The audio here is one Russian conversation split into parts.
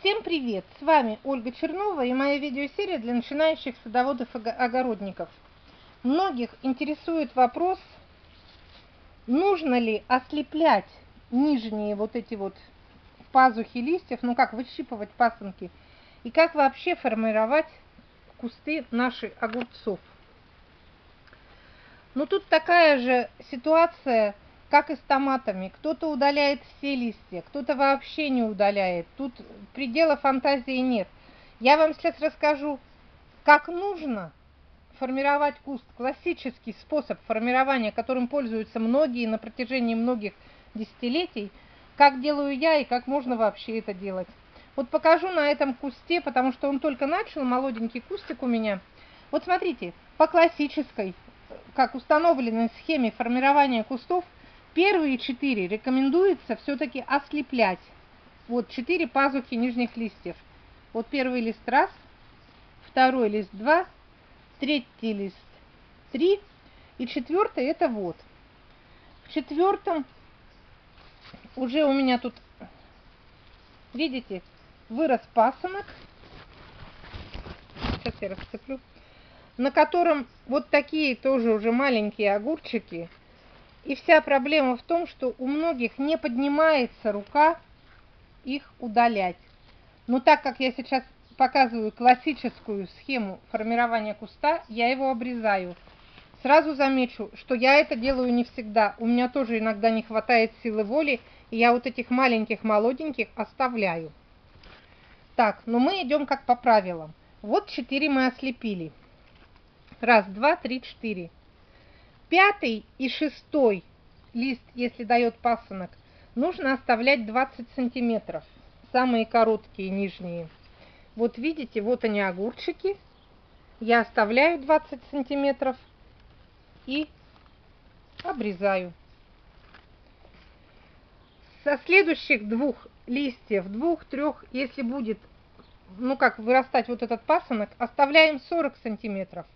Всем привет! С вами Ольга Чернова и моя видеосерия для начинающих садоводов и огородников. Многих интересует вопрос, нужно ли ослеплять нижние вот эти вот пазухи листьев, ну как выщипывать пасынки, и как вообще формировать кусты наших огурцов. Ну тут такая же ситуация – как и с томатами. Кто-то удаляет все листья, кто-то вообще не удаляет. Тут предела фантазии нет. Я вам сейчас расскажу, как нужно формировать куст. Классический способ формирования, которым пользуются многие на протяжении многих десятилетий. Как делаю я и как можно вообще это делать. Вот покажу на этом кусте, потому что он только начал, молоденький кустик у меня. Вот смотрите, по классической, как установленной схеме формирования кустов – Первые четыре рекомендуется все-таки ослеплять. Вот четыре пазухи нижних листьев. Вот первый лист раз, второй лист два, третий лист три и четвертый это вот. В четвертом уже у меня тут, видите, вырос пасынок. Сейчас я расцеплю. На котором вот такие тоже уже маленькие огурчики – и вся проблема в том, что у многих не поднимается рука их удалять. Но так как я сейчас показываю классическую схему формирования куста, я его обрезаю. Сразу замечу, что я это делаю не всегда. У меня тоже иногда не хватает силы воли, и я вот этих маленьких молоденьких оставляю. Так, но мы идем как по правилам. Вот четыре мы ослепили. Раз, два, три, четыре пятый и шестой лист, если дает пасынок, нужно оставлять 20 сантиметров. Самые короткие нижние. Вот видите, вот они огурчики. Я оставляю 20 сантиметров и обрезаю. Со следующих двух листьев, двух-трех, если будет, ну как, вырастать вот этот пасынок, оставляем 40 сантиметров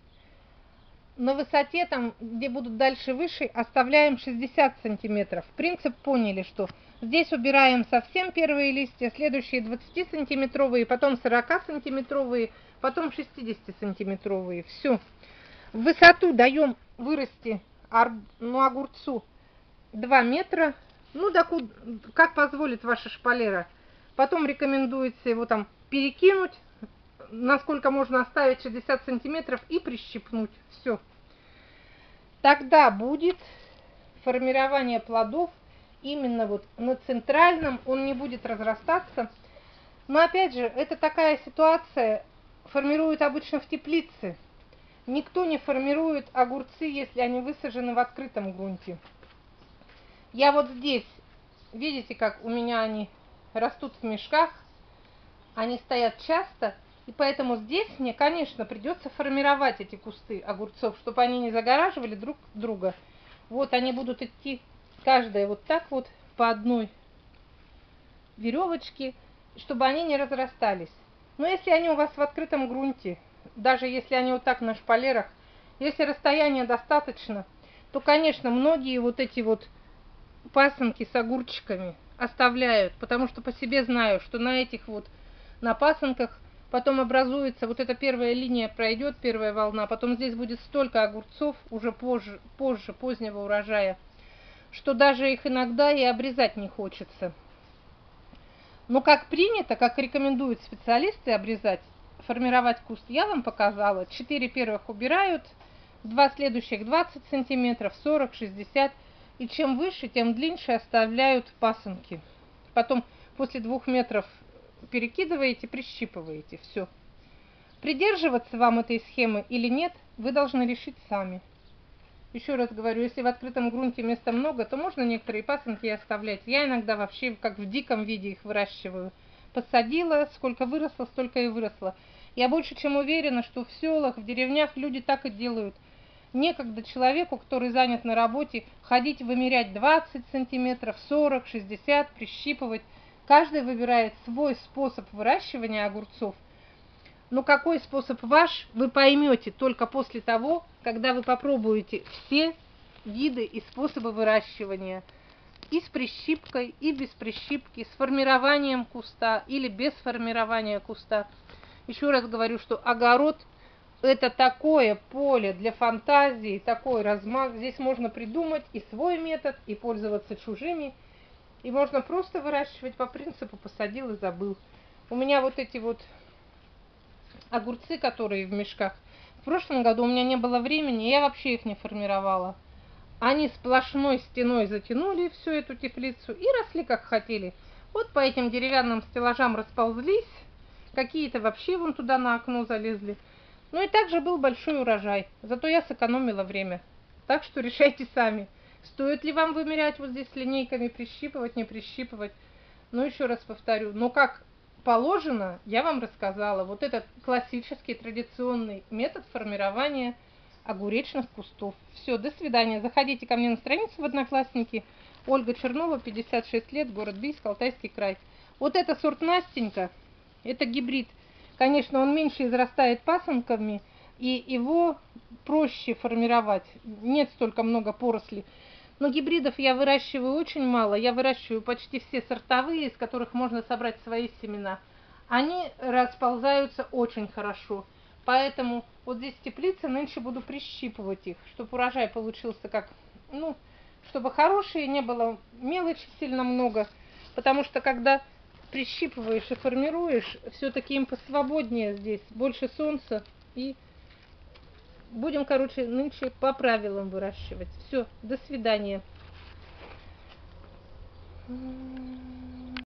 на высоте, там, где будут дальше выше, оставляем 60 сантиметров. Принцип поняли, что здесь убираем совсем первые листья, следующие 20 сантиметровые, потом 40 сантиметровые, потом 60 сантиметровые. Все. В высоту даем вырасти ну, огурцу 2 метра. Ну, докуда, как позволит ваша шпалера. Потом рекомендуется его там перекинуть насколько можно оставить 60 сантиметров и прищипнуть. Все. Тогда будет формирование плодов именно вот на центральном, он не будет разрастаться. Но опять же, это такая ситуация, формируют обычно в теплице. Никто не формирует огурцы, если они высажены в открытом грунте. Я вот здесь, видите, как у меня они растут в мешках, они стоят часто, и поэтому здесь мне, конечно, придется формировать эти кусты огурцов, чтобы они не загораживали друг друга. Вот они будут идти каждая вот так вот по одной веревочке, чтобы они не разрастались. Но если они у вас в открытом грунте, даже если они вот так на шпалерах, если расстояние достаточно, то, конечно, многие вот эти вот пасынки с огурчиками оставляют, потому что по себе знаю, что на этих вот на пасынках потом образуется, вот эта первая линия пройдет, первая волна, потом здесь будет столько огурцов уже позже, позже позднего урожая, что даже их иногда и обрезать не хочется. Но как принято, как рекомендуют специалисты обрезать, формировать куст, я вам показала. Четыре первых убирают, два следующих 20 сантиметров, 40, 60. И чем выше, тем длиннее оставляют пасынки. Потом после двух метров перекидываете, прищипываете. Все. Придерживаться вам этой схемы или нет, вы должны решить сами. Еще раз говорю, если в открытом грунте места много, то можно некоторые пасынки оставлять. Я иногда вообще как в диком виде их выращиваю. Посадила, сколько выросло, столько и выросло. Я больше чем уверена, что в селах, в деревнях люди так и делают. Некогда человеку, который занят на работе, ходить вымерять 20 сантиметров, 40, 60, прищипывать. Каждый выбирает свой способ выращивания огурцов. Но какой способ ваш, вы поймете только после того, когда вы попробуете все виды и способы выращивания. и с прищипкой, и без прищипки, с формированием куста или без формирования куста. Еще раз говорю, что огород это такое поле для фантазии, такой размах. Здесь можно придумать и свой метод, и пользоваться чужими. И можно просто выращивать по принципу посадил и забыл. У меня вот эти вот огурцы, которые в мешках. В прошлом году у меня не было времени, я вообще их не формировала. Они сплошной стеной затянули всю эту теплицу и росли как хотели. Вот по этим деревянным стеллажам расползлись, какие-то вообще вон туда на окно залезли. Ну и также был большой урожай, зато я сэкономила время. Так что решайте сами, стоит ли вам вымерять вот здесь линейками, прищипывать, не прищипывать. Ну еще раз повторю, ну как положено, я вам рассказала. Вот этот классический традиционный метод формирования огуречных кустов. Все, до свидания. Заходите ко мне на страницу в Одноклассники. Ольга Чернова, 56 лет, город Бийск, Алтайский край. Вот это сорт Настенька, это гибрид. Конечно, он меньше израстает пасынками, и его проще формировать. Нет столько много порослей. Но гибридов я выращиваю очень мало. Я выращиваю почти все сортовые, из которых можно собрать свои семена. Они расползаются очень хорошо. Поэтому вот здесь теплицы нынче буду прищипывать их, чтобы урожай получился как, ну, чтобы хороший, не было мелочи сильно много. Потому что когда прищипываешь и формируешь, все-таки им посвободнее здесь, больше солнца и будем, короче, нынче по правилам выращивать. Все, до свидания.